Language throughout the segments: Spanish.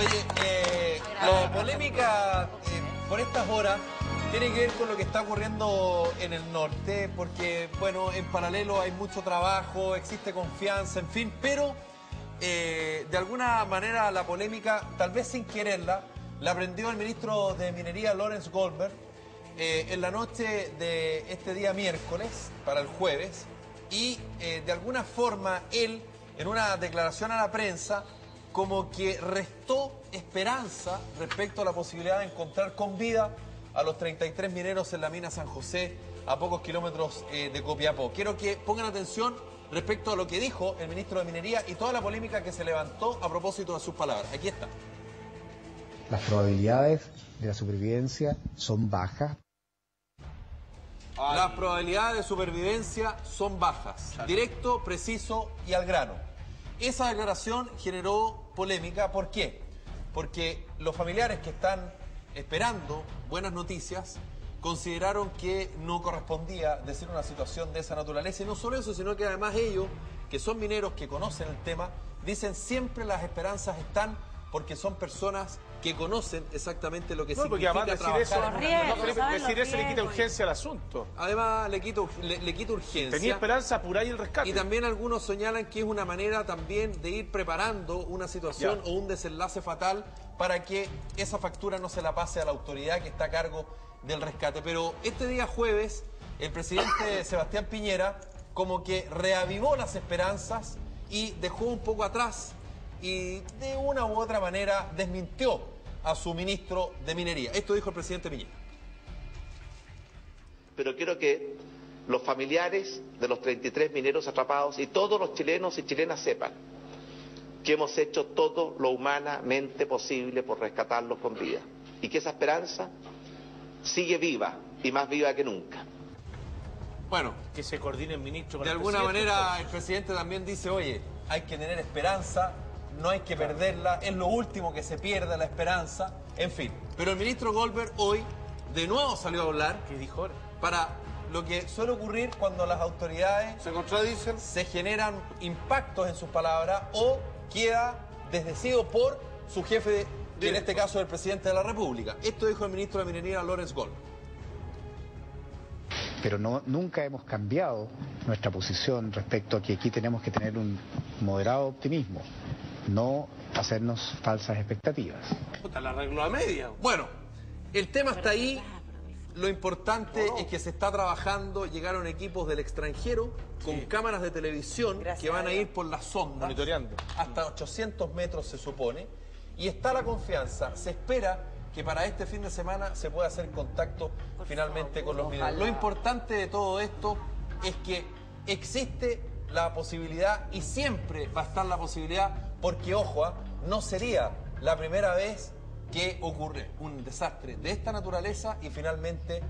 Oye, eh, la polémica eh, por estas horas tiene que ver con lo que está ocurriendo en el norte, porque, bueno, en paralelo hay mucho trabajo, existe confianza, en fin, pero eh, de alguna manera la polémica, tal vez sin quererla, la aprendió el ministro de Minería, Lawrence Goldberg, en la noche de este día miércoles, para el jueves, y de alguna forma él, en una declaración a la prensa, como que restó esperanza respecto a la posibilidad de encontrar con vida a los 33 mineros en la mina San José, a pocos kilómetros eh, de Copiapó. Quiero que pongan atención respecto a lo que dijo el ministro de Minería y toda la polémica que se levantó a propósito de sus palabras. Aquí está. Las probabilidades de la supervivencia son bajas. Las probabilidades de supervivencia son bajas. Directo, preciso y al grano. Esa declaración generó polémica. ¿Por qué? Porque los familiares que están esperando buenas noticias consideraron que no correspondía decir una situación de esa naturaleza. Y no solo eso, sino que además ellos, que son mineros, que conocen el tema, dicen siempre las esperanzas están porque son personas que conocen exactamente lo que No, porque significa además decir eso, trabajar no. Felipe, decir eso le quita urgencia al asunto. Además, le quita, le, le quita urgencia. Tenía esperanza, apurar el rescate. Y también algunos señalan que es una manera también de ir preparando una situación Ya. o un desenlace fatal para que esa factura no se la pase a la autoridad que está a cargo del rescate. Pero este día jueves, el presidente Sebastián Piñera como que reavivó las esperanzas y dejó un poco atrás y de una u otra manera desmintió a su ministro de Minería. Esto dijo el presidente Piñera. pero quiero que los familiares de los 33 mineros atrapados y todos los chilenos y chilenas sepan que hemos hecho todo lo humanamente posible por rescatarlos con vida y que esa esperanza sigue viva y más viva que nunca. Bueno, Que se coordine el ministro con De el alguna manera el presidente también dice, oye, hay que tener esperanza, no hay que perderla, es lo último que se pierde la esperanza, en fin. Pero el ministro Goldberg hoy de nuevo salió a hablar ¿Qué dijo ahora? para lo que suele ocurrir cuando las autoridades ¿Se contradicen? se generan impactos en sus palabras o queda desdecido por su jefe, de- que en este caso el presidente de la República. Esto dijo el ministro de Minería, Lawrence Goldberg. pero no, nunca hemos cambiado nuestra posición respecto a que aquí tenemos que tener un moderado optimismo, no hacernos falsas expectativas. Puta, la arregló a media. Bueno, el tema está ahí. Lo importante es que se está trabajando, llegaron equipos del extranjero con cámaras de televisión Gracias que van a ir por las sondas. Monitoreando. Hasta 800 metros se supone. Y está la confianza. Se espera que para este fin de semana se pueda hacer contacto finalmente con los mineros. Lo importante de todo esto es que existe la posibilidad y siempre va a estar la posibilidad porque, ojo, ah, no sería la primera vez que ocurre un desastre de esta naturaleza y finalmente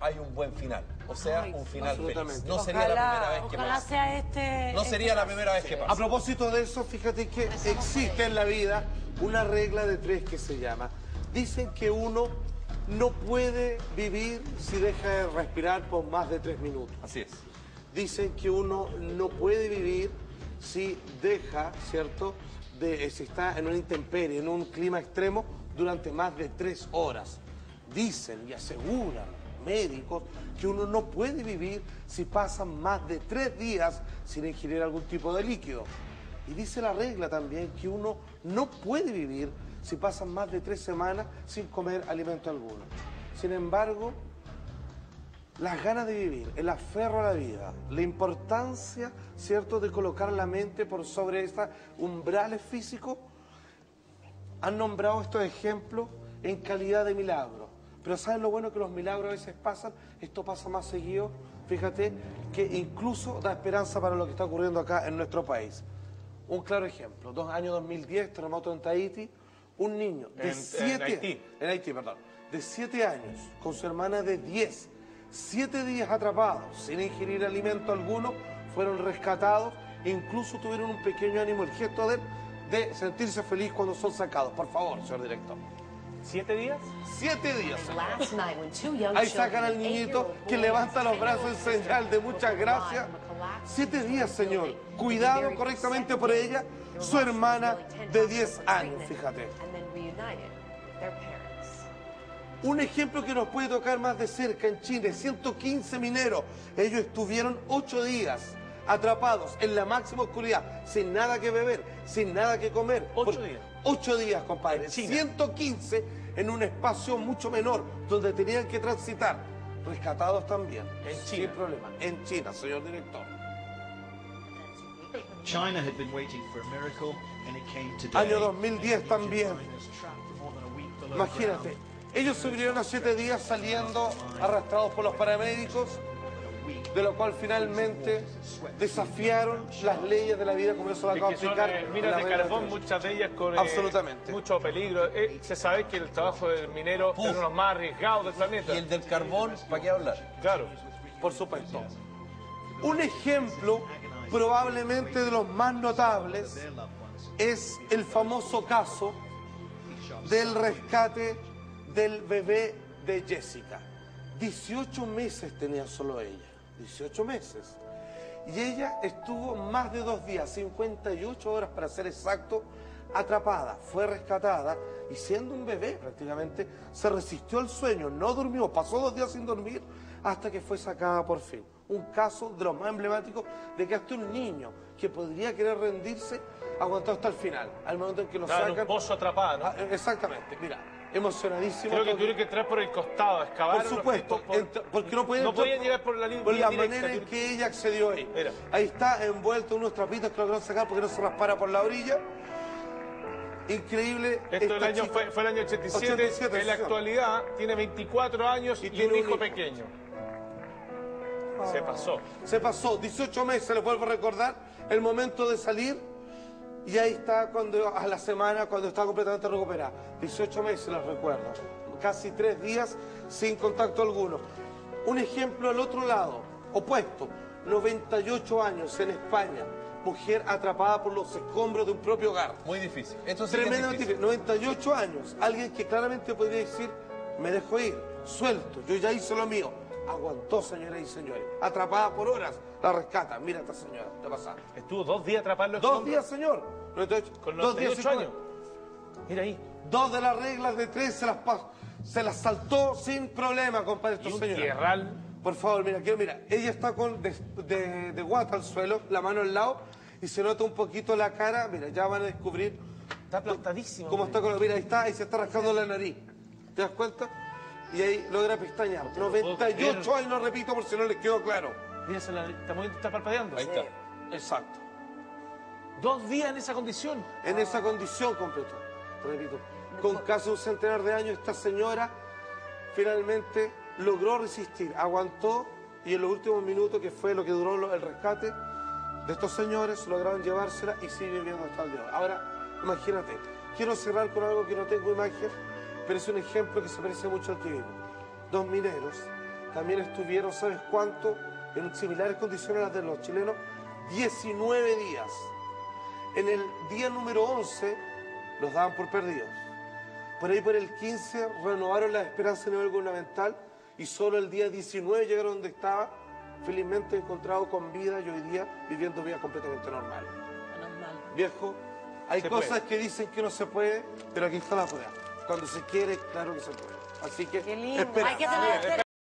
hay un buen final. O sea, Ay, un final feliz. No sería la primera vez que pasa. sea este. No este sería la primera vez que A pasa. propósito de eso, fíjate que existe en la vida una regla de tres que se llama. Dicen que uno no puede vivir si deja de respirar por más de tres minutos. Así es. Dicen que uno no puede vivir si deja, ¿cierto?, de, eh, si está en una intemperie, en un clima extremo, durante más de tres horas. Dicen y aseguran médicos que uno no puede vivir si pasan más de tres días sin ingerir algún tipo de líquido. Y dice la regla también que uno no puede vivir si pasan más de tres semanas sin comer alimento alguno. Sin embargo, las ganas de vivir, el aferro a la vida, la importancia, ¿cierto?, de colocar la mente por sobre estos umbrales físicos, han nombrado estos ejemplos en calidad de milagro. Pero ¿saben lo bueno que los milagros a veces pasan? Esto pasa más seguido, fíjate, que incluso da esperanza para lo que está ocurriendo acá en nuestro país. Un claro ejemplo, dos años 2010, terremoto en Tahití, un niño de En- en siete Haití. en Haití, perdón, de 7 años, con su hermana de 10, 7 días atrapados, sin ingerir alimento alguno, fueron rescatados e incluso tuvieron un pequeño ánimo, el gesto de, él, de sentirse feliz cuando son sacados. Por favor, señor director. ¿Siete días? 7 días. señor. Ahí sacan al niñito que levanta los brazos en señal de muchas gracias. Siete días. Señor. Cuidado correctamente por ella. su hermana de 10 años, fíjate. Un ejemplo que nos puede tocar más de cerca en Chile, 115 mineros. Ellos estuvieron 8 días atrapados en la máxima oscuridad, sin nada que beber, sin nada que comer. Ocho Por- días. Ocho días, compadre. En China. 115 en un espacio mucho menor, donde tenían que transitar. Rescatados también. En Sin China. problema. En China, señor director. China had been waiting for a miracle and it came today. Año 2010 también. China's trapped for more than a week below Imagínate. Ellos sobrevivieron a siete días saliendo arrastrados por los paramédicos, de lo cual finalmente desafiaron las leyes de la vida como eso lo de son explicar. eh, minas de carbón, muchas de ellas con eh, Absolutamente. mucho peligro. Eh, se sabe que el trabajo del minero Uf. es uno de los más arriesgados del planeta. Y el del carbón, ¿para qué hablar? Claro. Por supuesto. Un ejemplo probablemente de los más notables es el famoso caso del rescate del bebé de Jessica. 18 meses tenía solo ella, 18 meses. Y ella estuvo más de dos días, 58 horas para ser exacto, atrapada, fue rescatada y siendo un bebé prácticamente, se resistió al sueño, no durmió, pasó dos días sin dormir hasta que fue sacada por fin. Un caso de los más emblemáticos de que hasta un niño que podría querer rendirse aguantó hasta el final, al momento en que lo sacan. un pozo atrapada, ¿no? Ah, exactamente, mira, emocionadísimo. Creo que tuvieron que entrar por el costado, excavar. Por supuesto, ent- porque no pueden no podían llegar por la línea por la directa, manera en que- ella accedió ahí. Ahí está envuelto en unos trapitos que lograron sacar porque no se raspara por la orilla. Increíble. Esto año fue, fue el año 87, 87, en la actualidad tiene 24 años Y y, tiene un hijo hijo. pequeño. Se pasó. Se pasó 18 meses, les vuelvo a recordar, el momento de salir. Y ahí está cuando a la semana, cuando está completamente recuperada. 18 meses, les recuerdo. Casi tres días sin contacto alguno. Un ejemplo al otro lado, opuesto. 98 años en España. Mujer atrapada por los escombros de un propio hogar. Muy difícil. Esto sí Tremendamente difícil. 98 años. Alguien que claramente podría decir, me dejo ir, suelto, yo ya hice lo mío. Aguantó, señoras y señores. Atrapada por horas, la rescata. Mira esta señora, te pasa. Estuvo dos días los Dos días, señor. 98. Con Dos días 98 sin años. Mira ahí. Dos de las reglas de tres se las, pa- se las saltó sin problema, compadre, esta un señora. tierral. Por favor, mira, quiero, mira, ella está con de, de- de guata al suelo, la mano al lado, y se nota un poquito la cara, mira, ya van a descubrir Está aplastadísimo. cómo está con la, mira, ahí está, ahí se está rascando la nariz. ¿Te das cuenta? Y ahí logra pestañear. puedo 98 creer. años, repito, por si no les quedó claro. Mira, se la, está, moviendo, está parpadeando. Ahí está. Exacto. Dos días en esa condición. En esa condición, completo. Repito, con casi un centenar de años, esta señora finalmente logró resistir, aguantó y en los últimos minutos, que fue lo que duró el rescate de estos señores, lograron llevársela y sigue viviendo hasta el día de hoy. Ahora, imagínate, quiero cerrar con algo que no tengo imagen, pero es un ejemplo que se parece mucho al que vimos. Dos mineros también estuvieron, ¿sabes cuánto? En similares condiciones a las de los chilenos, 19 días. En el día número 11 los daban por perdidos. Por ahí por el 15 renovaron la esperanza a nivel gubernamental y solo el día 19 llegaron donde estaba, felizmente encontrado con vida y hoy día viviendo vida completamente normal. Viejo, hay Se cosas puede. que dicen que no se puede, pero aquí está la prueba. Cuando se quiere, claro que se puede. Así que Qué lindo. esperanza. Hay que tener